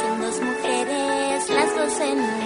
Son dos mujeres, las dos enamoran.